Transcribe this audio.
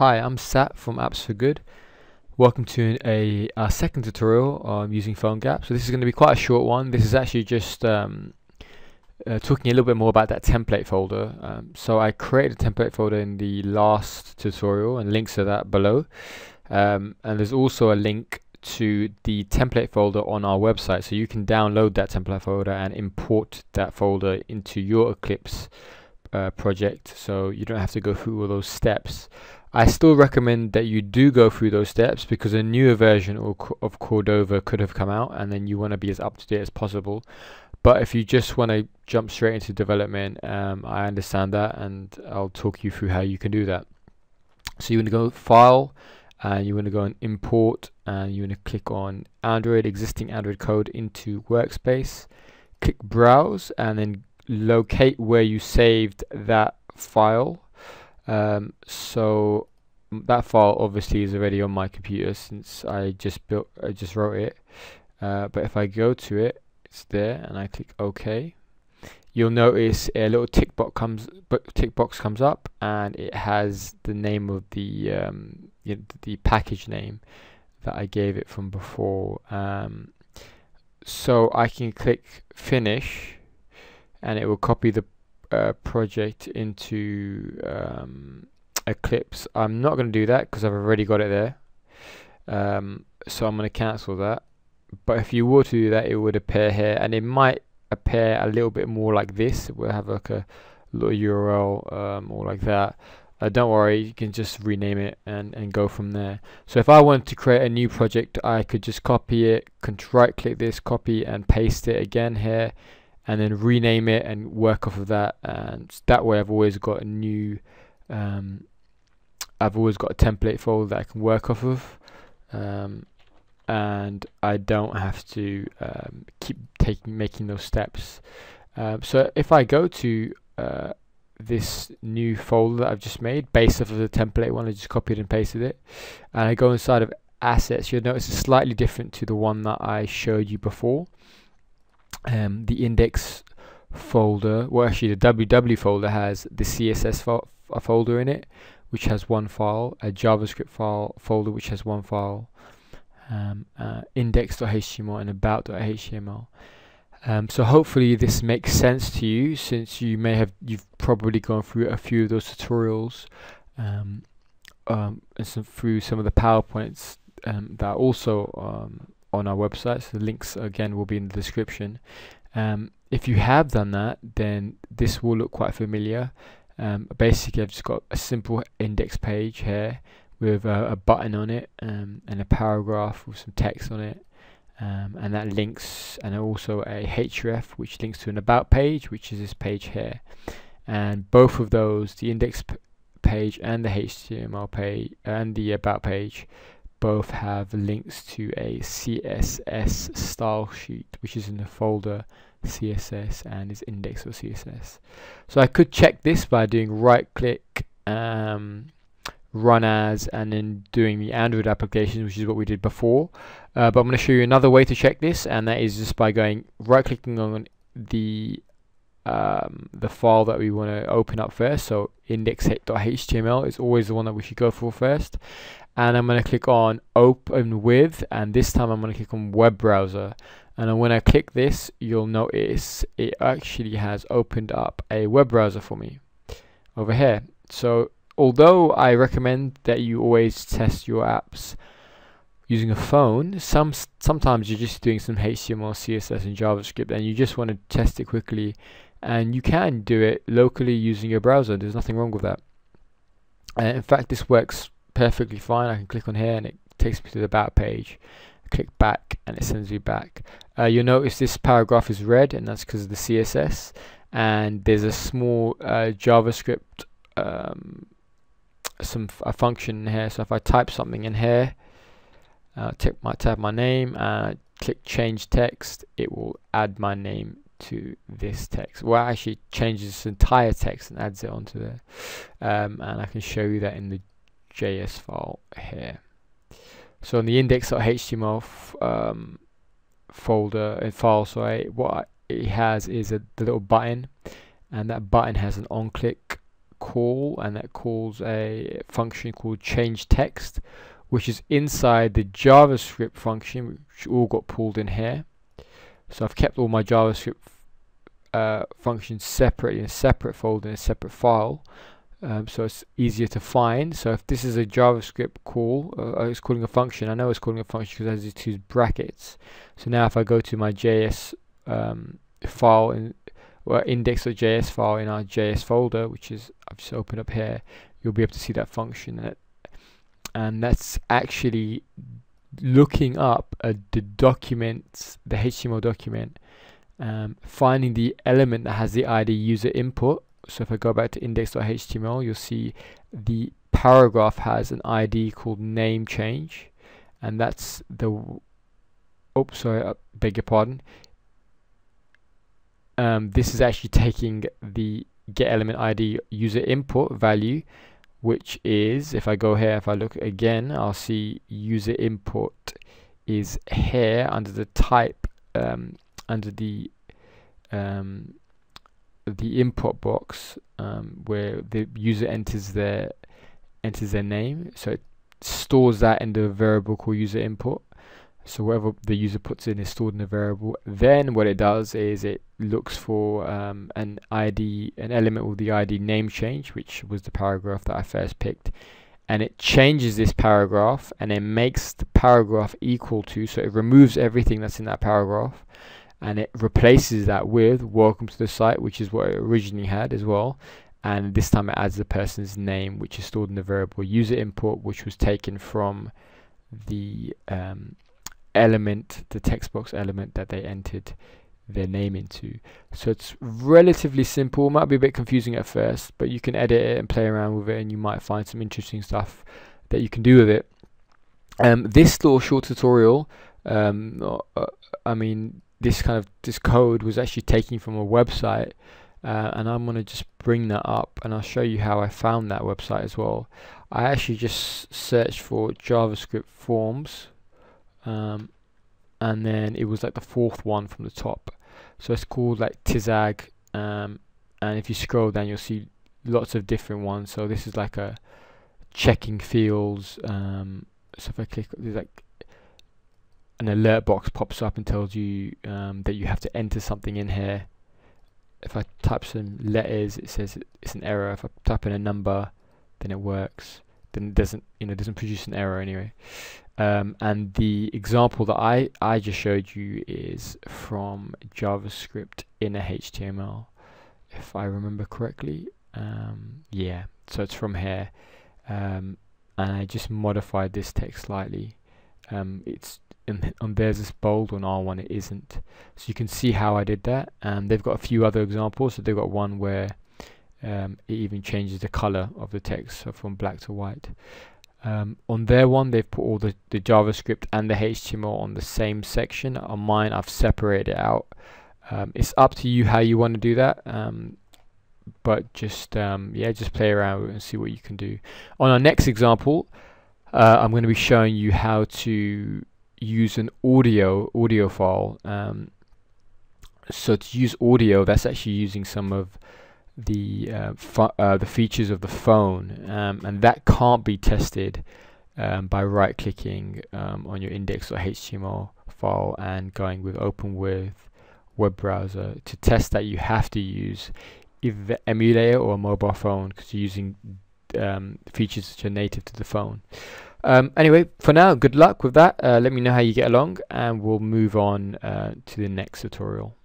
Hi, I'm Sat from Apps for Good. Welcome to a, a second tutorial on using PhoneGap. So this is going to be quite a short one. This is actually just um, uh, talking a little bit more about that template folder. Um, so I created a template folder in the last tutorial and links to that below. Um, and there's also a link to the template folder on our website. So you can download that template folder and import that folder into your Eclipse uh, project. So you don't have to go through all those steps. I still recommend that you do go through those steps because a newer version of Cordova could have come out and then you want to be as up to date as possible. But if you just want to jump straight into development, um, I understand that and I'll talk you through how you can do that. So you want to go File and you want to go and Import and you want to click on Android, existing Android code into Workspace. Click Browse and then locate where you saved that file. Um, so that file obviously is already on my computer since I just built, I just wrote it. Uh, but if I go to it, it's there and I click OK you'll notice a little tick box comes tick box comes up and it has the name of the um, you know, the package name that I gave it from before um, so I can click finish and it will copy the uh, project into um, Eclipse. I'm not going to do that because I've already got it there. Um, so I'm going to cancel that. But if you were to do that it would appear here and it might appear a little bit more like this. We'll have like a little URL um, or like that. Uh, don't worry you can just rename it and and go from there. So if I wanted to create a new project I could just copy it right click this copy and paste it again here and then rename it and work off of that. And that way I've always got a new um, I've always got a template folder that I can work off of um, and I don't have to um, keep taking making those steps. Um, so if I go to uh, this new folder that I've just made based off of the template one, I just copied and pasted it, and I go inside of assets, you'll notice it's slightly different to the one that I showed you before. Um, the index folder, well actually the www folder has the CSS fo folder in it, which has one file, a JavaScript file folder which has one file, um, uh, index.html and about.html. Um, so hopefully this makes sense to you since you may have you've probably gone through a few of those tutorials um, um, and some, through some of the powerpoints um, that are also um, on our website. So the links again will be in the description. Um, if you have done that, then this will look quite familiar. Basically, I've just got a simple index page here with a, a button on it um, and a paragraph with some text on it. Um, and that links and also a href which links to an about page which is this page here. And both of those the index page and the HTML page and the about page both have links to a CSS style sheet which is in the folder CSS and is index for CSS so I could check this by doing right click um, run as and then doing the Android application which is what we did before. Uh, but I'm going to show you another way to check this and that is just by going right clicking on the um, the file that we want to open up first. So index.html is always the one that we should go for first. And I'm going to click on open with and this time I'm going to click on web browser and when I click this you'll notice it actually has opened up a web browser for me over here so although I recommend that you always test your apps using a phone, some sometimes you're just doing some HTML, CSS, and JavaScript, and you just want to test it quickly, and you can do it locally using your browser. There's nothing wrong with that. And in fact, this works perfectly fine. I can click on here, and it takes me to the about page. Click back, and it sends me back. Uh, you'll notice this paragraph is red, and that's because of the CSS. And there's a small uh, JavaScript um, some a function in here. So if I type something in here, uh, type my type my name and click change text, it will add my name to this text. Well, actually changes this entire text and adds it onto there. Um, and I can show you that in the JS file here. So in the index.html um, folder and uh, file, sorry, what it has is a the little button, and that button has an on-click call and that calls a function called change text which is inside the JavaScript function which all got pulled in here. So I've kept all my JavaScript uh, functions separate in a separate folder in a separate file um, so it's easier to find so if this is a JavaScript call uh, it's calling a function I know it's calling a function because it has these brackets so now if I go to my JS um, file in well, index.js file in our JS folder, which is I've just opened up here, you'll be able to see that function. And that's actually looking up uh, the document, the HTML document, um, finding the element that has the ID user input. So if I go back to index.html, you'll see the paragraph has an ID called name change, and that's the. Oops, sorry, I beg your pardon um, this is actually taking the get element ID user input value which is if I go here if I look again I'll see user input is here under the type um, under the um, the input box um, where the user enters their enters their name so it stores that in the variable called user input so whatever the user puts in is stored in a variable. Then what it does is it looks for um, an ID, an element with the ID name change, which was the paragraph that I first picked. And it changes this paragraph and it makes the paragraph equal to, so it removes everything that's in that paragraph and it replaces that with welcome to the site, which is what it originally had as well. And this time it adds the person's name, which is stored in the variable user input, which was taken from the um, element, the text box element that they entered their name into. So it's relatively simple, might be a bit confusing at first, but you can edit it and play around with it and you might find some interesting stuff that you can do with it. Um, this little short tutorial, um, uh, I mean, this kind of this code was actually taken from a website uh, and I'm going to just bring that up and I'll show you how I found that website as well. I actually just searched for JavaScript forms um, and then it was like the fourth one from the top so it's called like Tizag um, and if you scroll down you'll see lots of different ones so this is like a checking fields um, so if I click there's like an alert box pops up and tells you um, that you have to enter something in here if I type some letters it says it's an error if I type in a number then it works then it doesn't you know doesn't produce an error anyway um, and the example that I, I just showed you is from JavaScript innerHTML, if I remember correctly. Um, yeah, so it's from here. Um, and I just modified this text slightly. Um, it's in, on there's this bold on R1 it isn't. So you can see how I did that. And they've got a few other examples. So they've got one where um, it even changes the color of the text so from black to white. Um, on their one, they've put all the, the JavaScript and the HTML on the same section. On mine, I've separated it out. Um, it's up to you how you want to do that. Um, but just um, yeah, just play around and see what you can do. On our next example, uh, I'm going to be showing you how to use an audio audio file. Um, so to use audio, that's actually using some of the uh, uh, the features of the phone, um, and that can't be tested um, by right-clicking um, on your index.html file and going with open with web browser. To test that, you have to use either the emulator or a mobile phone because you're using um, features which are native to the phone. Um, anyway, for now, good luck with that. Uh, let me know how you get along, and we'll move on uh, to the next tutorial.